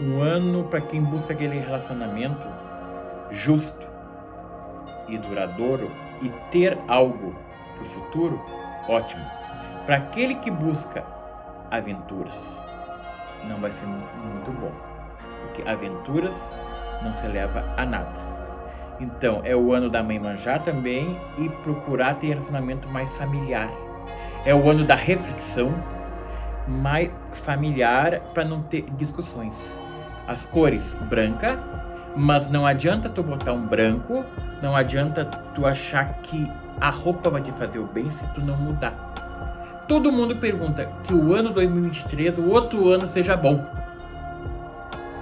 um ano para quem busca aquele relacionamento justo e duradouro e ter algo para o futuro, ótimo. Para aquele que busca aventuras, não vai ser muito bom, porque aventuras não se leva a nada. Então, é o ano da mãe manjar também e procurar ter relacionamento mais familiar. É o ano da reflexão mais familiar para não ter discussões. As cores branca, mas não adianta tu botar um branco, não adianta tu achar que a roupa vai te fazer o bem se tu não mudar. Todo mundo pergunta que o ano 2023, o outro ano seja bom.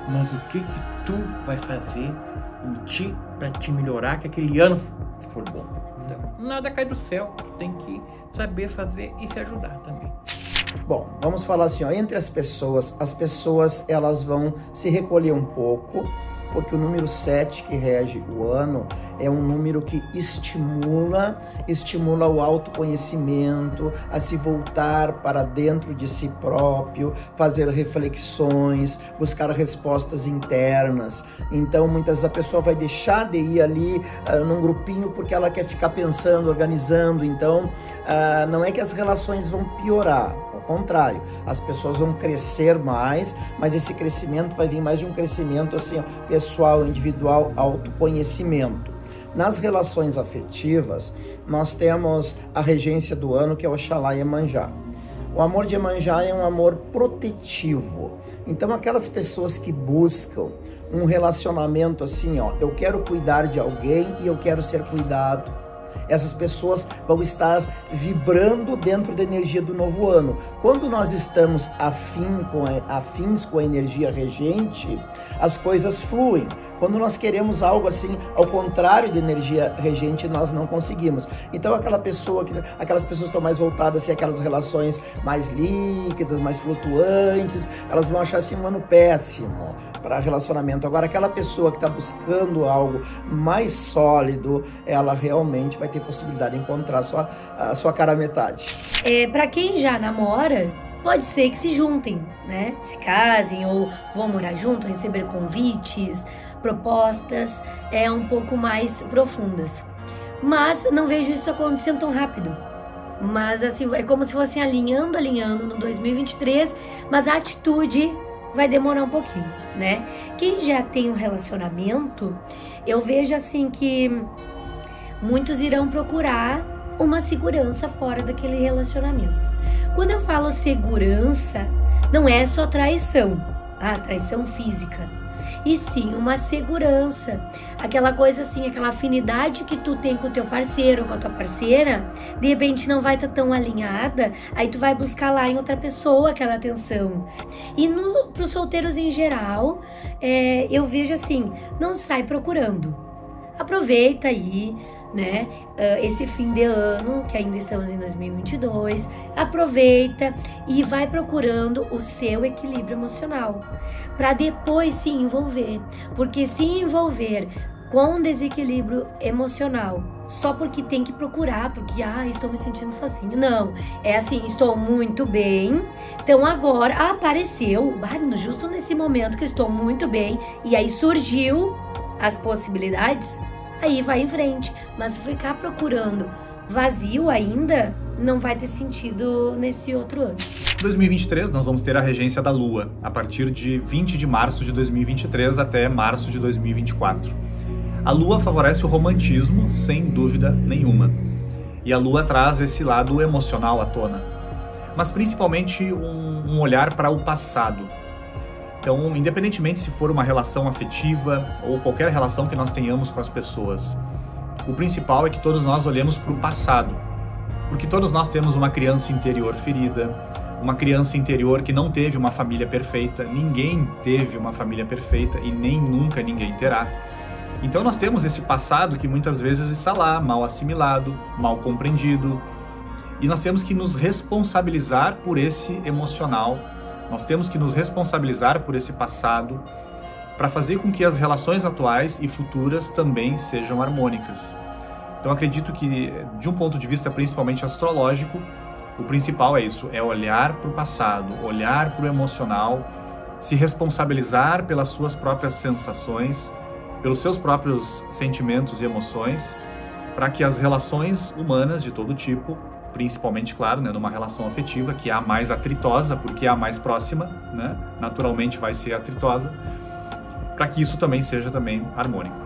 Mas o que que tu vai fazer em ti para te melhorar que aquele ano for bom? Então, nada cai do céu, tu tem que saber fazer e se ajudar também. Bom, vamos falar assim, ó, entre as pessoas, as pessoas elas vão se recolher um pouco, porque o número 7 que rege o ano é um número que estimula, estimula o autoconhecimento, a se voltar para dentro de si próprio, fazer reflexões, buscar respostas internas. Então, muitas vezes a pessoa vai deixar de ir ali uh, num grupinho porque ela quer ficar pensando, organizando. Então, uh, não é que as relações vão piorar, ao contrário, as pessoas vão crescer mais, mas esse crescimento vai vir mais de um crescimento assim, ó, pessoal, individual, autoconhecimento. Nas relações afetivas, nós temos a regência do ano, que é Oxalá e Emanjá. O amor de Emanjá é um amor protetivo. Então, aquelas pessoas que buscam um relacionamento assim, ó, eu quero cuidar de alguém e eu quero ser cuidado essas pessoas vão estar vibrando dentro da energia do novo ano. Quando nós estamos afim com a, afins com a energia regente, as coisas fluem. Quando nós queremos algo assim, ao contrário da energia regente, nós não conseguimos. Então aquela pessoa, que, aquelas pessoas estão mais voltadas assim, aquelas relações mais líquidas, mais flutuantes, elas vão achar assim um ano péssimo para relacionamento. Agora aquela pessoa que está buscando algo mais sólido, ela realmente vai ter possibilidade de encontrar a sua, a sua cara metade. É, para quem já namora, pode ser que se juntem, né? Se casem ou vão morar junto, receber convites, propostas é um pouco mais profundas. Mas não vejo isso acontecendo tão rápido. Mas assim, é como se fossem alinhando, alinhando no 2023, mas a atitude vai demorar um pouquinho, né? Quem já tem um relacionamento, eu vejo assim que muitos irão procurar uma segurança fora daquele relacionamento. Quando eu falo segurança, não é só traição, ah, traição física, e sim uma segurança, aquela coisa assim, aquela afinidade que tu tem com o teu parceiro com a tua parceira, de repente não vai estar tá tão alinhada, aí tu vai buscar lá em outra pessoa aquela atenção. E para os solteiros em geral, é, eu vejo assim, não sai procurando, aproveita aí né? Uh, esse fim de ano, que ainda estamos em 2022, aproveita e vai procurando o seu equilíbrio emocional para depois se envolver, porque se envolver com desequilíbrio emocional só porque tem que procurar, porque ah, estou me sentindo sozinho. Não, é assim, estou muito bem. Então agora apareceu, justo nesse momento que estou muito bem, e aí surgiu as possibilidades aí vai em frente. Mas ficar procurando vazio ainda não vai ter sentido nesse outro ano. Em 2023, nós vamos ter a regência da Lua, a partir de 20 de março de 2023 até março de 2024. A Lua favorece o romantismo, sem dúvida nenhuma. E a Lua traz esse lado emocional à tona, mas principalmente um, um olhar para o passado, então, independentemente se for uma relação afetiva ou qualquer relação que nós tenhamos com as pessoas, o principal é que todos nós olhemos para o passado, porque todos nós temos uma criança interior ferida, uma criança interior que não teve uma família perfeita, ninguém teve uma família perfeita e nem nunca ninguém terá. Então nós temos esse passado que muitas vezes está lá, mal assimilado, mal compreendido, e nós temos que nos responsabilizar por esse emocional nós temos que nos responsabilizar por esse passado para fazer com que as relações atuais e futuras também sejam harmônicas. Então acredito que, de um ponto de vista principalmente astrológico, o principal é isso: é olhar para o passado, olhar para o emocional, se responsabilizar pelas suas próprias sensações, pelos seus próprios sentimentos e emoções, para que as relações humanas de todo tipo, principalmente, claro, né, numa relação afetiva, que é a mais atritosa, porque é a mais próxima, né, naturalmente vai ser atritosa, para que isso também seja também harmônico.